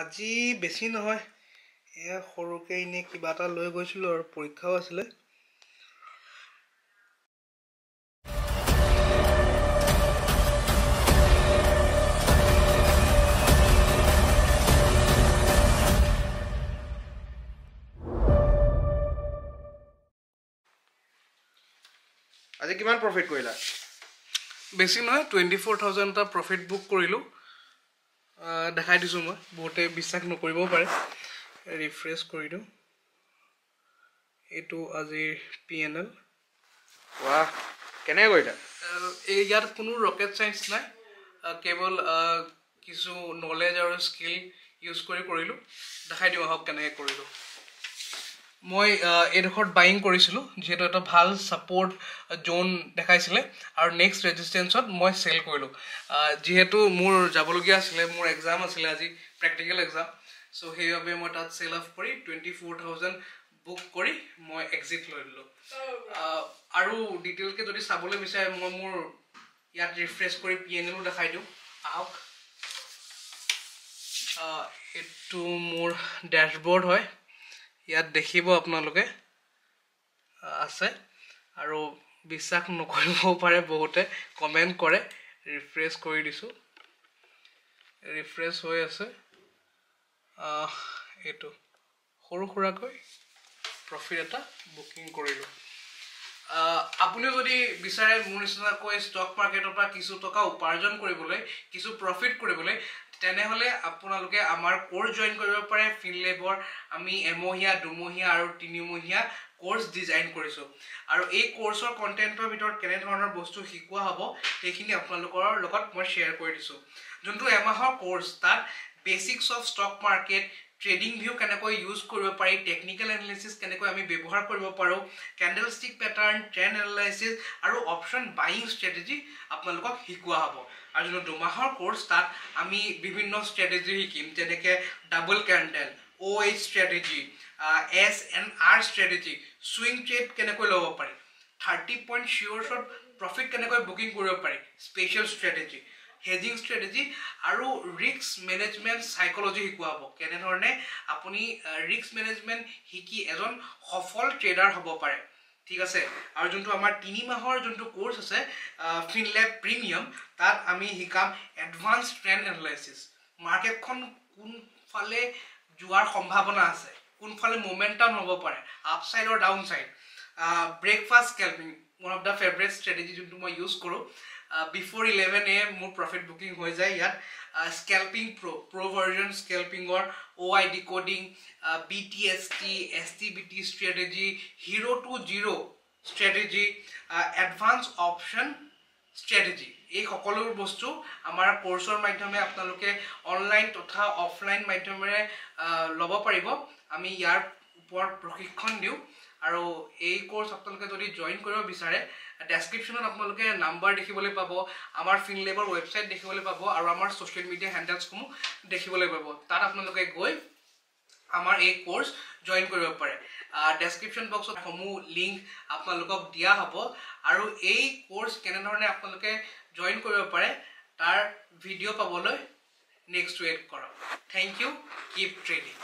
আজি বেছি নহয়। এয়া সৰুকৈ এনেই কিবা এটা লৈ গৈছিলোঁ আৰু পৰীক্ষাও আছিলে। আজি কিমান প্ৰফিট কৰিলা? বেছি নহয় টুৱেণ্টি ফ'ৰ থাউজেণ্ড এটা প্ৰফিট বুক কৰিলোঁ। দেখাই দিছোঁ মই বহুতে বিশ্বাস নকৰিবও পাৰে। ৰিফ্ৰেছ কৰি দিওঁ। এইটো আজিৰ পি এন এল ৱাহ কেনেকৈ কৰিলা? এই ইয়াত কোনো ৰকেট চাইন্স নাই। কেৱল কিছু নলেজ আৰু স্কিল ইউজ কৰি কৰিলোঁ। দেখাই দিওঁ আহক কেনেকৈ কৰিলোঁ। মই এইডোখৰত বাইং কৰিছিলোঁ যিহেতু এটা ভাল ছাপৰ্ট জ'ন দেখাইছিলে। আৰু নেক্সট ৰেজিষ্টেঞ্চত মই চেল কৰিলোঁ। যিহেতু মোৰ যাবলগীয়া আছিলে মোৰ এক্সাম আছিলে আজি প্ৰেক্টিকেল এক্সাম চ' সেইবাবে মই তাত চেল অফ কৰি টুৱেণ্টি ফ'ৰ থাউজেণ্ড বুক কৰি মই এক্সিট লৈ আহ, আৰু ডিটেইলকৈ যদি চাবলৈ বিচাৰে মই মোৰ ইয়াত ৰিফ্ৰেছ কৰি পি এন এলো দেখাই দিওঁ। আহক। আহ, এইটো মোৰ ডেছবৰ্ড হয়। ইয়াত দেখিব আপোনালোকে আছে। আৰু বিশ্বাস নকৰিবও পাৰে বহুতে কমেণ্ট কৰে ৰিফ্ৰেছ কৰি দিছোঁ। ৰিফ্ৰেছ হৈ আছে। এইটো। সৰু সুৰাকৈ প্ৰফিট এটা বুকিং কৰিলোঁ। আপুনিও যদি বিচাৰে মোৰ নিচিনাকৈ ষ্টক মাৰ্কেটৰ পৰা কিছু টকা উপাৰ্জন কৰিবলৈ কিছু প্ৰফিট কৰিবলৈ তেনেহ'লে আপোনালোকে আমাৰ ক'ৰ্চ জইন কৰিব পাৰে ফিনলেবৰ আমি এমহীয়া দুমহীয়া আৰু তিনিমহীয়া ক'ৰ্চ ডিজাইন কৰিছোঁ। আৰু এই ক'ৰ্চৰ কণ্টেণ্টৰ ভিতৰত কেনেধৰণৰ বস্তু শিকোৱা হ'ব সেইখিনি আপোনালোকৰ লগত মই শ্বেয়াৰ কৰি দিছোঁ। যোনটো এমাহৰ ক'ৰ্চ তাত basics of stock market TradingView কেনেকৈ ইউজ কৰিব পাৰি টেকনিকেল এনালিচিছ কেনেকৈ আমি ব্যৱহাৰ কৰিব পাৰোঁ candlestick pattern trend analysis আৰু অপশ্যন বাইং ষ্ট্ৰেটেজি আপোনালোকক শিকোৱা হ'ব। আৰু যোনটো দুমাহৰ ক'ৰ্চ তাত আমি বিভিন্ন ষ্ট্ৰেটেজি শিকিম যেনেকৈ double candle O' H strategy S N R strategy swing trade কেনেকৈ ল'ব পাৰি থাৰ্টি পইণ্ট চিয়'ৰ্ছত প্ৰফিট কেনেকৈ বুকিং কৰিব পাৰি স্পেচিয়েল ষ্ট্ৰেটেজি হেজিং ষ্ট্ৰেটেজি আৰু ৰিস্ক মেনেজমেণ্ট চাইকলজি শিকোৱা হ'ব কেনেধৰণে আপুনি ৰিস্ক মেনেজমেণ্ট শিকি এজন সফল ট্ৰেডাৰ হ'ব পাৰে। ঠিক আছে? আৰু যোনটো আমাৰ তিনি মাহৰ যোনটো ক'ৰ্চ আছে ফিনলেব প্ৰিমিয়াম তাত আমি শিকাম এডভান্স ট্ৰেণ্ড এনালাইচিছ মাৰ্কেটখন কোনফালে যোৱাৰ সম্ভাৱনা আছে কোনফালে মমেণ্টাম হ'ব পাৰে আপছাইড আৰু downside breakfast scalping one of the favourite strategy যোনটো মই ইউজ কৰোঁ বিফ'ৰ ইলেভেন এ মোৰ প্ৰফিট বুকিং হৈ যায় ইয়াত। Scalping pro pro version স্কেল্পিঙৰ O' I D coding B T S T S T B T strategy hero' to zero' strategy advance option strategy এই সকলোবোৰ বস্তু আমাৰ ক'ৰ্চৰ মাধ্যমে আপোনালোকে অনলাইন তথা অফলাইন মাধ্যমেৰে ল'ব পাৰিব। আমি ইয়াৰ ওপৰত প্ৰশিক্ষণ দিওঁ। আৰু এই ক'ৰ্চ আপোনালোকে যদি জইন কৰিব বিচাৰে ডেছক্ৰিপশ্যনত আপোনালোকে নাম্বাৰ দেখিবলৈ পাব আমাৰ ফিনলেবৰ ৱেবছাইট দেখিবলৈ পাব আৰু আমাৰ ছ'চিয়েল মিডিয়া হেণ্ডেলছসমূহ দেখিবলৈ পাব। তাত আপোনালোকে গৈ আমাৰ এই ক'ৰ্চ জইন কৰিব পাৰে। ডেছক্ৰিপশ্যন বক্সত সমূহ লিংক আপোনালোকক দিয়া হ'ব। আৰু এই ক'ৰ্চ কেনেধৰণে আপোনালোকে জইন কৰিব পাৰে তাৰ ভিডিঅ' পাবলৈ নেক্সট ৱেট কৰক। Thank you keep trading